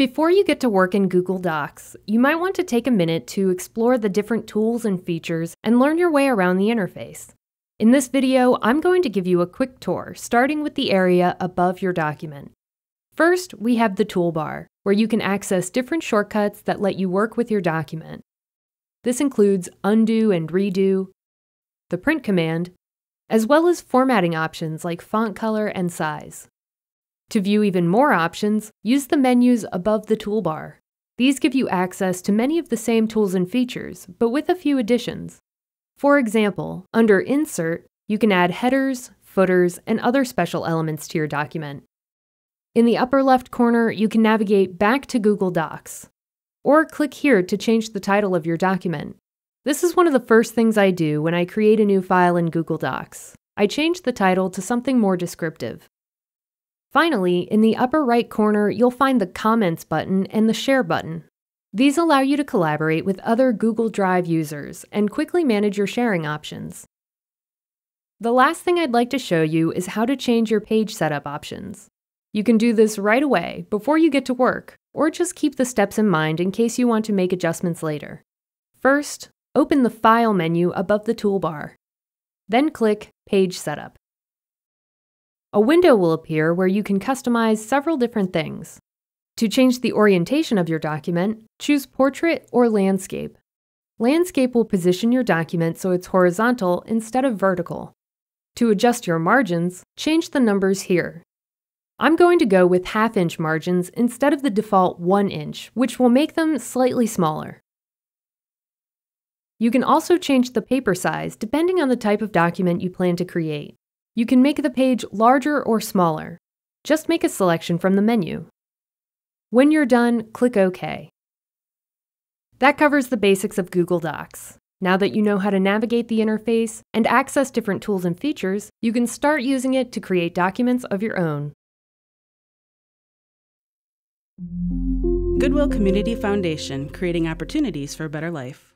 Before you get to work in Google Docs, you might want to take a minute to explore the different tools and features and learn your way around the interface. In this video, I'm going to give you a quick tour, starting with the area above your document. First, we have the toolbar, where you can access different shortcuts that let you work with your document. This includes undo and redo, the print command, as well as formatting options like font color and size. To view even more options, use the menus above the toolbar. These give you access to many of the same tools and features, but with a few additions. For example, under Insert, you can add headers, footers, and other special elements to your document. In the upper left corner, you can navigate back to Google Docs. Or click here to change the title of your document. This is one of the first things I do when I create a new file in Google Docs. I change the title to something more descriptive. Finally, in the upper right corner, you'll find the Comments button and the Share button. These allow you to collaborate with other Google Drive users and quickly manage your sharing options. The last thing I'd like to show you is how to change your page setup options. You can do this right away before you get to work, or just keep the steps in mind in case you want to make adjustments later. First, open the File menu above the toolbar. Then click Page Setup. A window will appear where you can customize several different things. To change the orientation of your document, choose Portrait or Landscape. Landscape will position your document so it's horizontal instead of vertical. To adjust your margins, change the numbers here. I'm going to go with half inch margins instead of the default 1 inch, which will make them slightly smaller. You can also change the paper size depending on the type of document you plan to create. You can make the page larger or smaller. Just make a selection from the menu. When you're done, click OK. That covers the basics of Google Docs. Now that you know how to navigate the interface and access different tools and features, you can start using it to create documents of your own. Goodwill Community Foundation, creating opportunities for a better life.